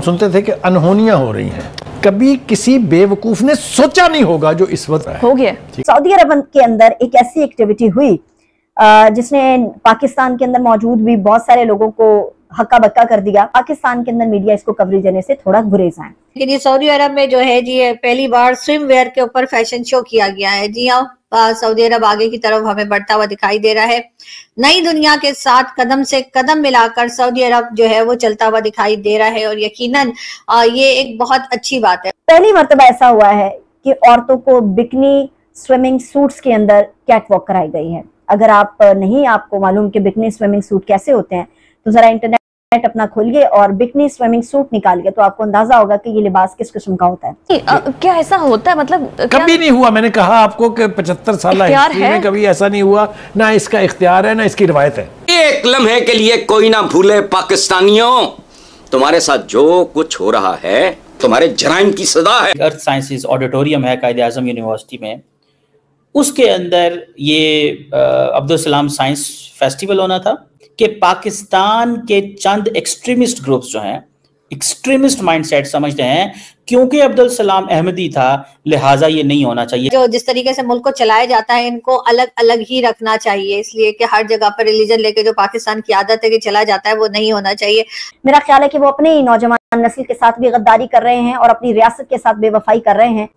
सुनते थे कि अनहोनियाँ हो रही हैं। कभी किसी बेवकूफ़ ने सोचा नहीं होगा जो इस वक्त हो गया। सऊदी अरब के अंदर एक ऐसी एक्टिविटी हुई जिसने पाकिस्तान के अंदर मौजूद भी बहुत सारे लोगों को हक्का बक्का कर दिया। पाकिस्तान के अंदर मीडिया इसको कवरेज देने से थोड़ा गुरेज है। लेकिन ये सऊदी अरब में जो है जी पहली बार स्विम वेयर के ऊपर फ़ैशन शो किया गया है। जी हाँ सऊदी अरब आगे की तरफ़ हमें बढ़ता हुआ दिखाई दे रहा है। नई दुनिया के साथ कदम से कदम मिलाकर सऊदी अरब जो है वो चलता हुआ दिखाई दे रहा है और यकीनन ये एक बहुत अच्छी बात है। पहली मरतबा ऐसा हुआ है कि औरतों को बिकनी स्विमिंग सूट्स के अंदर कैट वॉक कराई गई है। अगर आप नहीं आपको मालूम कि बिकनी स्विमिंग सूट कैसे होते हैं तो जरा इंटरनेट अपना खोलिए और बिकनी स्विमिंग सूट निकालिए तो आपको अंदाज़ा होगा कि ये लिबास किस किस्म का होता है। अ, क्या ऐसा होता है? मतलब क्या कभी नहीं हुआ मैंने कहा आपको कि पचहत्तर साल है? में कभी ऐसा नहीं हुआ ना इसका इख्तियार है ना इसकी रिवायत है। एक लम्हे के लिए कोई ना भूले पाकिस्तानियों। तुम्हारे साथ जो कुछ हो रहा है तुम्हारे जराइम की सदा है। अर्थ साइंसेज ऑडिटोरियम है कायद आज़म यूनिवर्सिटी में। उसके अंदर ये अब्दुल सलाम साइंस फेस्टिवल होना था। कि पाकिस्तान के चंद एक्सट्रीमिस्ट ग्रुप्स जो हैं एक्सट्रीमिस्ट माइंडसेट समझते हैं, क्योंकि अब्दुल सलाम अहमदी था, लिहाजा ये नहीं होना चाहिए। जो जिस तरीके से मुल्क को चलाया जाता है, इनको अलग अलग ही रखना चाहिए, इसलिए कि हर जगह पर रिलीजन लेके जो पाकिस्तान की आदत है कि चला जाता है, वो नहीं होना चाहिए। मेरा ख्याल है कि वो अपने ही नौजवान नस्ल के साथ भी गद्दारी कर रहे हैं और अपनी रियासत के साथ बेवफाई कर रहे हैं।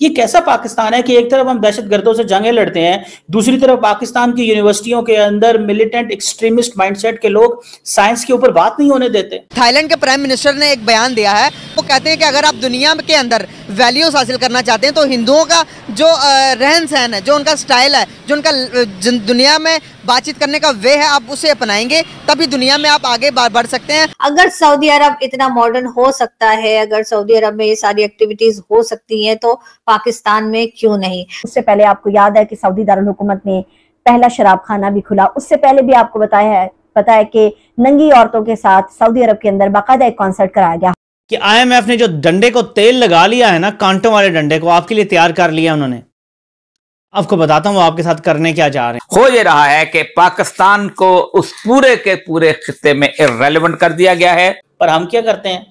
ये कैसा पाकिस्तान है कि एक तरफ़ हम दहशत गर्दों से जंगें लड़ते हैं दूसरी तरफ़ पाकिस्तान की यूनिवर्सिटियों के अंदर मिलिटेंट एक्सट्रीमिस्ट माइंडसेट के लोग साइंस के ऊपर बात नहीं होने देते। थाईलैंड के प्राइम मिनिस्टर ने एक बयान दिया है वो कहते हैं कि अगर आप दुनिया के अंदर वैल्यूज़ हासिल करना चाहते हैं तो हिंदुओं का जो रहन सहन है जो उनका स्टाइल है जो उनका दुनिया में बातचीत करने का वे है आप उसे अपनाएँगे तभी दुनिया में आप आगे बढ़ बढ़ सकते हैं। अगर सऊदी अरब इतना मॉडर्न हो सकता है अगर सऊदी अरब में ये सारी एक्टिविटीज़ हो सकती हैं तो पाकिस्तान में क्यों नहीं? उससे पहले आपको याद है कि सऊदी दारुल हुकूमत में पहला शराब खाना भी खुला। उससे पहले भी आपको बताया है पता है कि नंगी औरतों के साथ सऊदी अरब के अंदर बाकायदा एक कॉन्सर्ट कराया गया। कि आईएमएफ ने जो डंडे को तेल लगा लिया है ना कांटों वाले डंडे को आपके लिए तैयार कर लिया उन्होंने। आपको बताता हूँ वो आपके साथ करने क्या जा रहे हैं। हो ये रहा है कि पाकिस्तान को उस पूरे के पूरे खत्ते में इरेलीवेंट कर दिया गया है। पर हम क्या करते हैं?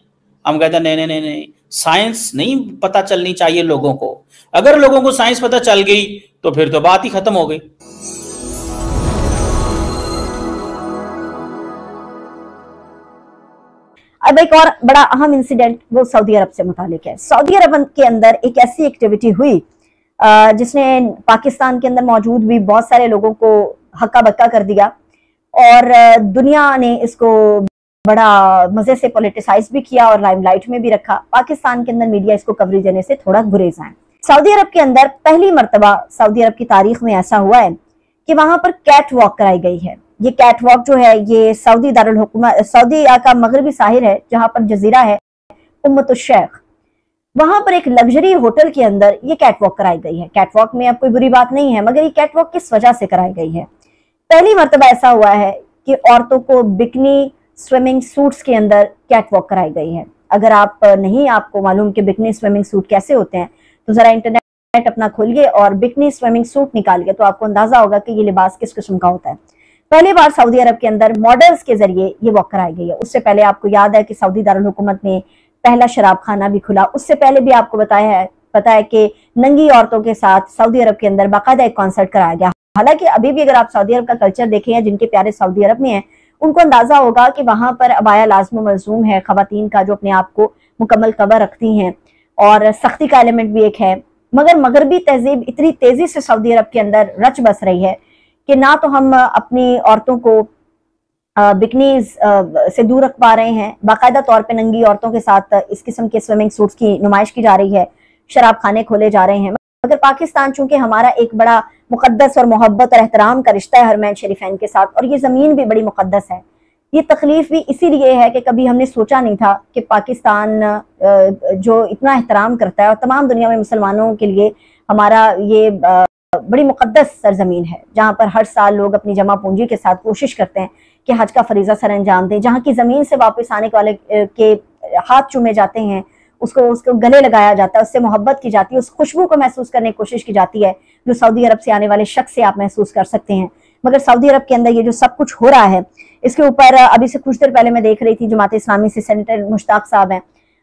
हम कहते हैं नहीं नहीं नहीं नहीं साइंस नहीं पता चलनी चाहिए लोगों को। अगर लोगों को साइंस पता चल गई तो फिर तो बात ही खत्म हो गई। अब एक और बड़ा अहम इंसिडेंट वो सऊदी अरब से मुतालिक है। सऊदी अरब के अंदर एक ऐसी एक्टिविटी हुई जिसने पाकिस्तान के अंदर मौजूद भी बहुत सारे लोगों को हक्का बक्का कर दिया और दुनिया ने इसको बड़ा मज़े से पोलिटिसाइज भी किया और लाइमलाइट में भी रखा। पाकिस्तान के अंदर मीडिया इसको कवरेज देने से थोड़ा गुरेज है। सऊदी अरब के अंदर पहली मरतबा सऊदी अरब की तारीख में ऐसा हुआ है कि वहाँ पर कैट वॉक कराई गई है। ये कैट वॉक जो है, ये सऊदी दारुल हुकूमत, सऊदी का मगरबी साहिर है, जहाँ पर जजीरा है, उम्मत शेख। वहाँ पर एक लग्जरी होटल के अंदर ये कैट वॉक कराई गई है। कैट वॉक में अब कोई बुरी बात नहीं है, मगर ये कैट वॉक किस वजह से कराई गई है? पहली मरतबा ऐसा हुआ है कि औरतों को बिकनी स्विमिंग सूट्स के अंदर कैट वॉक कराई गई है। अगर आप नहीं, आपको मालूम कि बिकनी स्विमिंग सूट कैसे होते हैं तो जरा इंटरनेट अपना खोलिए और बिकनी स्विमिंग सूट निकालिए तो आपको अंदाज़ा होगा कि ये लिबास किस किस्म का होता है। पहली बार सऊदी अरब के अंदर मॉडल्स के ज़रिए ये वॉक कराई गई है। उससे पहले आपको याद है कि सऊदी दारुल हुकूमत में पहला शराब खाना भी खुला। उससे पहले भी आपको बताया है, पता है कि नंगी औरतों के साथ सऊदी अरब के अंदर बाकायदा एक कॉन्सर्ट कराया गया। हालाँकि अभी भी अगर आप सऊदी अरब का कल्चर देखें या जिनके प्यारे सऊदी अरब में हैं उनको अंदाज़ा होगा कि वहाँ पर अबाया लाजम मलजूम है, खवतान का जो अपने आप को मुकम्मल कवर रखती हैं। और सख्ती का एलिमेंट भी एक है। मगर मगरबी तहजीब इतनी तेज़ी से सऊदी अरब के अंदर रच बस रही है कि ना तो हम अपनी औरतों को बिकनीज से दूर रख पा रहे हैं। बाकायदा तौर पे नंगी औरतों के साथ इस किस्म के स्विमिंग सूट्स की नुमाइश की जा रही है। शराब खाने खोले जा रहे हैं। मगर पाकिस्तान चूँकि हमारा एक बड़ा मुकदस और मोहब्बत और एहतराम का रिश्ता है हरमैन शरीफैन के साथ, और ये ज़मीन भी बड़ी मुकदस है, ये तकलीफ़ भी इसीलिए है कि कभी हमने सोचा नहीं था कि पाकिस्तान जो इतना एहतराम करता है और तमाम दुनिया में मुसलमानों के लिए हमारा ये बड़ी मुकदस सरजमीन है, जहाँ पर हर साल लोग अपनी जमा पूंजी के साथ कोशिश करते हैं कि हज का फरीजा सर अंजाम दें, जहाँ की ज़मीन से वापस आने वाले के हाथ चूमे जाते हैं उसको उसको गले लगाया जाता है, उससे मोहब्बत की जाती है, उस खुशबू को महसूस करने की कोशिश की जाती है, जो सऊदी अरब से आने वाले शख्स से आप महसूस कर सकते हैं। मगर सऊदी अरब के अंदर ये जो सब कुछ हो रहा है, इसके ऊपर अभी से कुछ देर पहले मैं देख रही थी, जमात इस्लामी से सेनेटर मुश्ताक साहब हैं।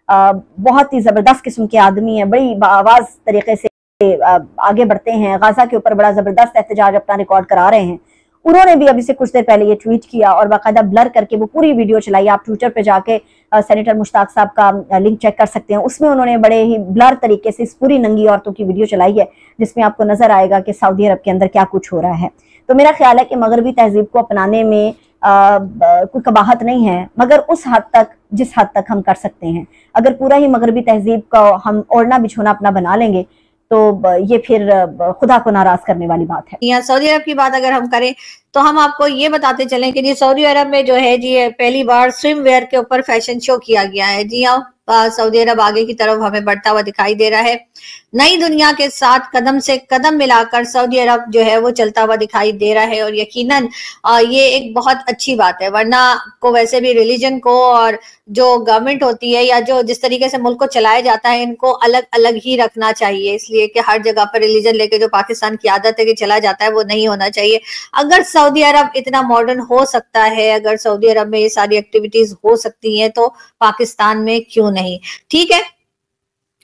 बहुत ही ज़बरदस्त किस्म के आदमी है, बड़ी आवाज़ तरीके से आगे बढ़ते हैं, गाजा के ऊपर बड़ा ज़बरदस्त एहतजाज अपना रिकॉर्ड करा रहे हैं। उन्होंने भी अभी से कुछ देर पहले ये ट्वीट किया और बाकायदा ब्लर करके वो पूरी वीडियो चलाई। आप ट्विटर पे जाके सेनेटर मुश्ताक साहब का लिंक चेक कर सकते हैं। उसमें उन्होंने बड़े ही ब्लर तरीके से इस पूरी नंगी औरतों की वीडियो चलाई है, जिसमें आपको नज़र आएगा कि सऊदी अरब के अंदर क्या कुछ हो रहा है। तो मेरा ख्याल है कि मगरबी तहजीब को अपनाने में कोई कबाहत नहीं है, मगर उस हद तक, जिस हद तक हम कर सकते हैं। अगर पूरा ही मगरबी तहजीब का हम ओढ़ना बिछोना अपना बना लेंगे तो ये फिर खुदा को नाराज़ करने वाली बात है। यहाँ सऊदी अरब की बात अगर हम करें तो हम आपको ये बताते चलें कि जी सऊदी अरब में जो है जी पहली बार स्विम वेयर के ऊपर फ़ैशन शो किया गया है। जी हाँ सऊदी अरब आगे की तरफ़ हमें बढ़ता हुआ दिखाई दे रहा है। नई दुनिया के साथ कदम से कदम मिलाकर सऊदी अरब जो है वो चलता हुआ दिखाई दे रहा है और यकीनन ये एक बहुत अच्छी बात है। वरना को वैसे भी रिलीजन को और जो गवर्नमेंट होती है या जो जिस तरीके से मुल्क को चलाया जाता है, इनको अलग अलग ही रखना चाहिए। इसलिए कि हर जगह पर रिलीजन लेके जो पाकिस्तान की आदत है कि चला जाता है, वो नहीं होना चाहिए। अगर सऊदी अरब इतना मॉडर्न हो सकता है, अगर सऊदी अरब में ये सारी एक्टिविटीज़ हो सकती हैं तो पाकिस्तान में क्यों नहीं? ठीक है?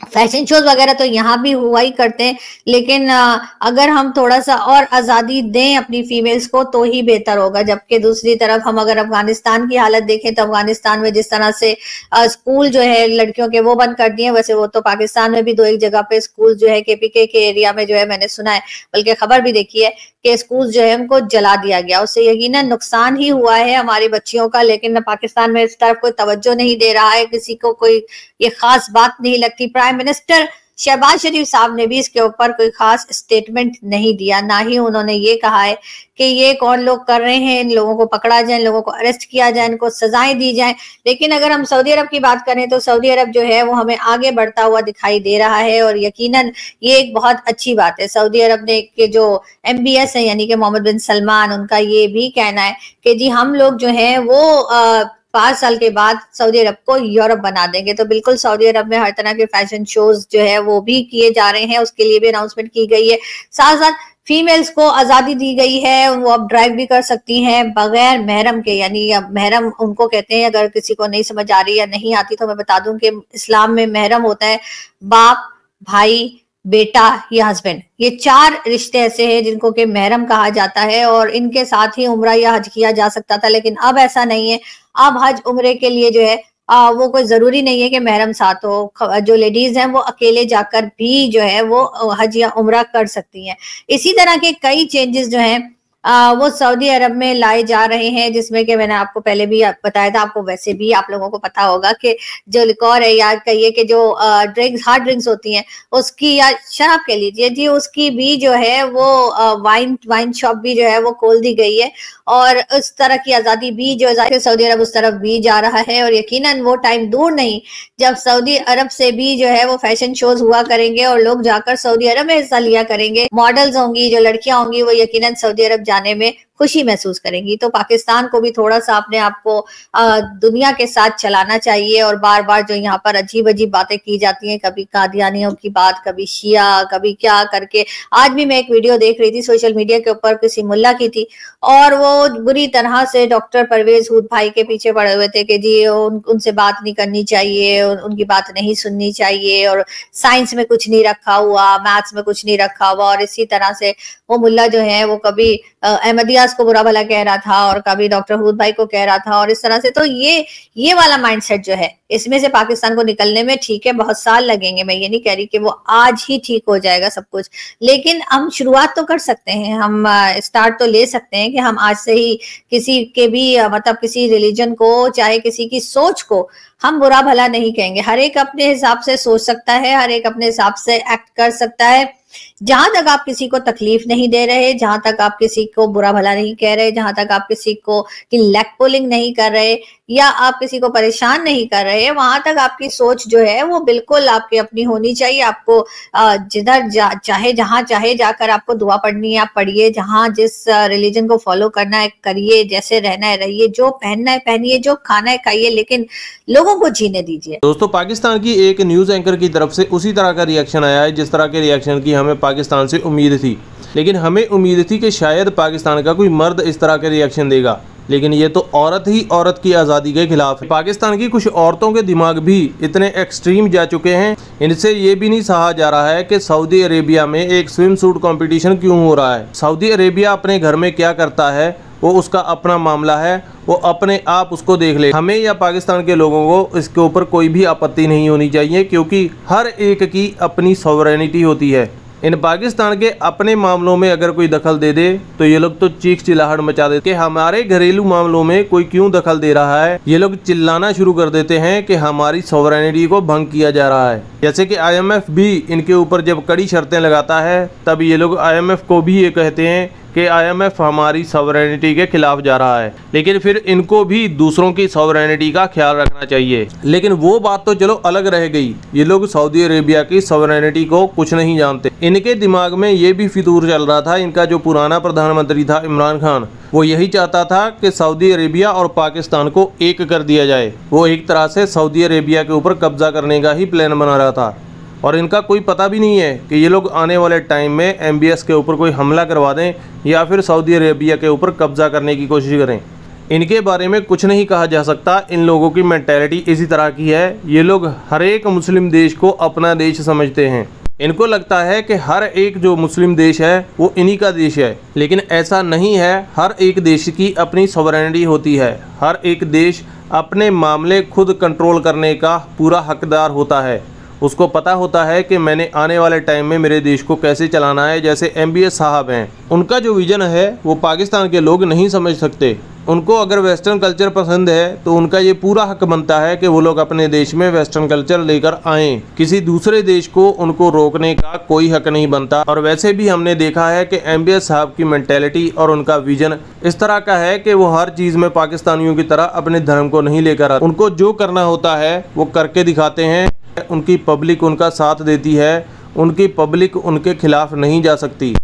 फ़ैशन शोज़ वगैरह तो यहाँ भी हुआ ही करते हैं, लेकिन अगर हम थोड़ा सा और आज़ादी दें अपनी फीमेल्स को तो ही बेहतर होगा। जबकि दूसरी तरफ़ हम अगर अफ़गानिस्तान की हालत देखें तो अफ़गानिस्तान में जिस तरह से स्कूल जो है लड़कियों के, वो बंद कर दिए वैसे वो तो पाकिस्तान में भी दो एक जगह पे स्कूल जो है केपीके के एरिया में जो है मैंने सुना है, बल्कि खबर भी देखी है। कि स्कूल जो है, उनको जला दिया गया। उससे यकीन नुकसान ही हुआ है हमारी बच्चियों का, लेकिन पाकिस्तान में इस तरफ़ कोई तवज्जो नहीं दे रहा है, किसी को कोई ये खास बात नहीं लगती। प्राइम मिनिस्टर शहबाज शरीफ साहब ने भी इसके ऊपर कोई खास स्टेटमेंट नहीं दिया। ना ही उन्होंने ये कहा है कि ये कौन लोग कर रहे हैं इन लोगों को पकड़ा जाए लोगों को अरेस्ट किया जाए इनको सजाएँ दी जाए। लेकिन अगर हम सऊदी अरब की बात करें तो सऊदी अरब जो है वो हमें आगे बढ़ता हुआ दिखाई दे रहा है और यकीनन ये एक बहुत अच्छी बात है। सऊदी अरब ने के जो एम बी एस है यानी कि मोहम्मद बिन सलमान उनका ये भी कहना है कि जी हम लोग जो है वो अ, पाँच साल के बाद सऊदी अरब को यूरोप बना देंगे। तो बिल्कुल सऊदी अरब में हर तरह के फ़ैशन शोज़ जो है, वो भी किए जा रहे हैं। उसके लिए भी अनाउंसमेंट की गई है। साथ साथ फीमेल्स को आज़ादी दी गई है। वो अब ड्राइव भी कर सकती हैं बगैर महरम के। यानी महरम उनको कहते हैं, अगर किसी को नहीं समझ आ रही या नहीं आती तो मैं बता दूँ कि इस्लाम में महरम होता है। बाप, भाई बेटा या हस्बैंड ये चार रिश्ते ऐसे हैं जिनको के महरम कहा जाता है और इनके साथ ही उम्र या हज किया जा सकता था लेकिन अब ऐसा नहीं है। अब हज उम्रे के लिए जो है आ, वो कोई ज़रूरी नहीं है कि महरम साथ हो। जो लेडीज़ हैं वो अकेले जाकर भी जो है वो हज या उम्र कर सकती हैं। इसी तरह के कई चेंजेस जो हैं आ, वो सऊदी अरब में लाए जा रहे हैं जिसमें कि मैंने आपको पहले भी बताया था आपको वैसे भी आप लोगों को पता होगा कि जो लिकॉर है या कहिए कि जो ड्रिंक्स हार्ड ड्रिंक्स होती हैं उसकी या शराब कह लीजिए जी उसकी भी जो है वो वाइन वाइन शॉप भी जो है वो खोल दी गई है और उस तरह की आज़ादी भी जो है सऊदी अरब उस तरफ़ भी जा रहा है और यकीन वो टाइम दूर नहीं जब सऊदी अरब से भी जो है वो फ़ैशन शोज़ हुआ करेंगे और लोग जाकर सऊदी अरब में हिस्सा लिया करेंगे मॉडल्स होंगी जो लड़कियाँ होंगी वो यकीन सऊदी अरब जाने में खुशी महसूस करेंगी। तो पाकिस्तान को भी थोड़ा सा अपने आप को दुनिया के साथ चलाना चाहिए और बार बार जो यहाँ पर अजीब अजीब बातें की जाती हैं कभी कादियानियों की बात कभी शिया कभी क्या करके। आज भी मैं एक वीडियो देख रही थी सोशल मीडिया के ऊपर किसी मुल्ला की थी और वो बुरी तरह से डॉक्टर परवेज हुद भाई के पीछे पड़े हुए थे कि जी उन, उनसे बात नहीं करनी चाहिए उन, उनकी बात नहीं सुननी चाहिए और साइंस में कुछ नहीं रखा हुआ मैथ्स में कुछ नहीं रखा हुआ और इसी तरह से वो मुल्ला जो है वो कभी अ, अहमदियाज को बुरा भला कह रहा था और कभी डॉक्टर हुद भाई को कह रहा था और इस तरह से तो ये ये वाला माइंडसेट जो है, इसमें से पाकिस्तान को निकलने में ठीक है, बहुत साल लगेंगे, मैं ये नहीं कह रही कि वो आज ही ठीक हो जाएगा सब कुछ। लेकिन हम शुरुआत तो कर सकते हैं, हम स्टार्ट तो ले सकते हैं कि हम आज से ही किसी के भी मतलब किसी रिलीजन को, चाहे किसी की सोच को, हम बुरा भला नहीं कहेंगे। हर एक अपने हिसाब से सोच सकता है, हर एक अपने हिसाब से एक्ट कर सकता है। जहाँ तक आप किसी को तकलीफ़ नहीं दे रहे, जहाँ तक आप किसी को बुरा भला नहीं कह रहे, जहाँ तक आप किसी को की लेग पुलिंग नहीं कर रहे या आप किसी को परेशान नहीं कर रहे वहाँ तक आपकी सोच जो है वो बिल्कुल आपकी अपनी होनी चाहिए। आपको जिधर जा, चाहे जहाँ चाहे जाकर आपको दुआ पढ़नी है आप पढ़िए। जहाँ जिस रिलीजन को फॉलो करना है करिए जैसे रहना है रहिए। जो पहनना है पहनिए जो खाना है खाइए लेकिन लोगों को जीने दीजिए। दोस्तों पाकिस्तान की एक न्यूज़ एंकर की तरफ़ से उसी तरह का रिएक्शन आया है जिस तरह के रिएक्शन की हमें पाकिस्तान से उम्मीद थी। लेकिन हमें उम्मीद थी कि शायद पाकिस्तान का कोई मर्द इस तरह के रिएक्शन देगा। लेकिन ये तो औरत ही औरत की आज़ादी के खिलाफ है। पाकिस्तान की कुछ औरतों के दिमाग भी इतने एक्सट्रीम जा चुके हैं। इनसे ये भी नहीं सहा जा रहा है कि सऊदी अरेबिया में एक स्विम सूट कॉम्पिटिशन क्यों हो रहा है। सऊदी अरेबिया अपने घर में क्या करता है, वो उसका अपना मामला है, वो अपने आप उसको देख ले। हमें या पाकिस्तान के लोगों को इसके ऊपर कोई भी आपत्ति नहीं होनी चाहिए, क्योंकि हर एक की अपनी सॉवरेनिटी होती है। इन पाकिस्तान के अपने मामलों में अगर कोई दखल दे दे तो ये लोग तो चीख चिल्लाहट मचा देते। कि हमारे घरेलू मामलों में कोई क्यों दखल दे रहा है? ये लोग चिल्लाना शुरू कर देते हैं कि हमारी सॉवरेनिटी को भंग किया जा रहा है। जैसे कि आईएमएफ भी इनके ऊपर जब कड़ी शर्तें लगाता है, तब ये लोग आईएमएफ को भी ये कहते हैं कि आईएमएफ हमारी सॉवरेनिटी के खिलाफ जा रहा है। लेकिन फिर इनको भी दूसरों की सॉवरेनिटी का ख्याल रखना चाहिए। लेकिन वो बात तो चलो अलग रह गई। ये लोग सऊदी अरेबिया की सॉवरेनिटी को कुछ नहीं जानते। इनके दिमाग में ये भी फितूर चल रहा था, इनका जो पुराना प्रधानमंत्री था इमरान खान, वो यही चाहता था कि सऊदी अरेबिया और पाकिस्तान को एक कर दिया जाए। वो एक तरह से सऊदी अरेबिया के ऊपर कब्जा करने का ही प्लान बना रहा था। और इनका कोई पता भी नहीं है कि ये लोग आने वाले टाइम में एमबीएस के ऊपर कोई हमला करवा दें या फिर सऊदी अरेबिया के ऊपर कब्जा करने की कोशिश करें। इनके बारे में कुछ नहीं कहा जा सकता। इन लोगों की मैंटेलिटी इसी तरह की है। ये लोग हर एक मुस्लिम देश को अपना देश समझते हैं। इनको लगता है कि हर एक जो मुस्लिम देश है, वो इन्हीं का देश है। लेकिन ऐसा नहीं है। हर एक देश की अपनी सॉवरेनिटी होती है। हर एक देश अपने मामले खुद कंट्रोल करने का पूरा हकदार होता है। उसको पता होता है कि मैंने आने वाले टाइम में मेरे देश को कैसे चलाना है, जैसे एम साहब हैं। उनका जो विजन है, वो पाकिस्तान के लोग नहीं समझ सकते। उनको अगर वेस्टर्न कल्चर पसंद है तो उनका ये पूरा हक बनता है कि वो लोग अपने देश में वेस्टर्न कल्चर लेकर आएँ। किसी दूसरे देश को उनको रोकने का कोई हक नहीं बनता। और वैसे भी हमने देखा है कि एम साहब की मैंटेलिटी और उनका विजन इस तरह का है कि वो हर चीज़ में पाकिस्तानियों की तरह अपने धर्म को नहीं लेकर आते। उनको जो करना होता है, वो करके दिखाते हैं। उनकी पब्लिक उनका साथ देती है, उनकी पब्लिक उनके खिलाफ नहीं जा सकती।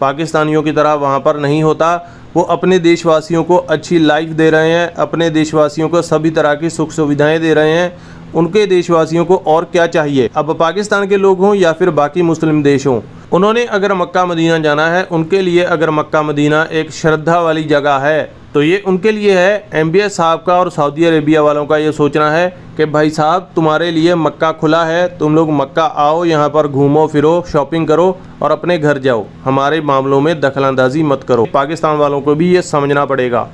पाकिस्तानियों की तरह वहाँ पर नहीं होता। वो अपने देशवासियों को अच्छी लाइफ दे रहे हैं, अपने देशवासियों को सभी तरह की सुख सुविधाएँ दे रहे हैं। उनके देशवासियों को और क्या चाहिए? अब पाकिस्तान के लोग हों या फिर बाकी मुस्लिम देश हों, उन्होंने अगर मक्का मदीना जाना है, उनके लिए अगर मक्का मदीना एक श्रद्धा वाली जगह है। तो ये उनके लिए है एम साहब का और सऊदी अरेबिया वालों का ये सोचना है कि भाई साहब, तुम्हारे लिए मक्का खुला है, तुम लोग मक्का आओ, यहाँ पर घूमो, फिरो, शॉपिंग करो और अपने घर जाओ। हमारे मामलों में दखलंदाजी मत करो। पाकिस्तान वालों को भी ये समझना पड़ेगा।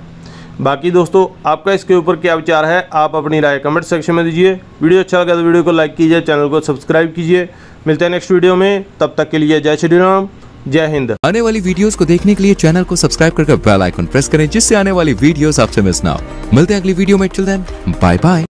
बाकी दोस्तों, आपका इसके ऊपर क्या विचार है, आप अपनी राय कमेंट सेक्शन में दीजिए। वीडियो अच्छा लगा तो वीडियो को लाइक कीजिए, चैनल को सब्सक्राइब कीजिए। मिलते हैं नेक्स्ट वीडियो में, तब तक के लिए जय श्री राम। जय हिंद। आने वाली वीडियोस को देखने के लिए चैनल को सब्सक्राइब करके बेल आइकन प्रेस करें, जिससे आने वाली वीडियोस आपसे मिस ना हो। मिलते हैं अगली वीडियो में। चल देन बाय बाय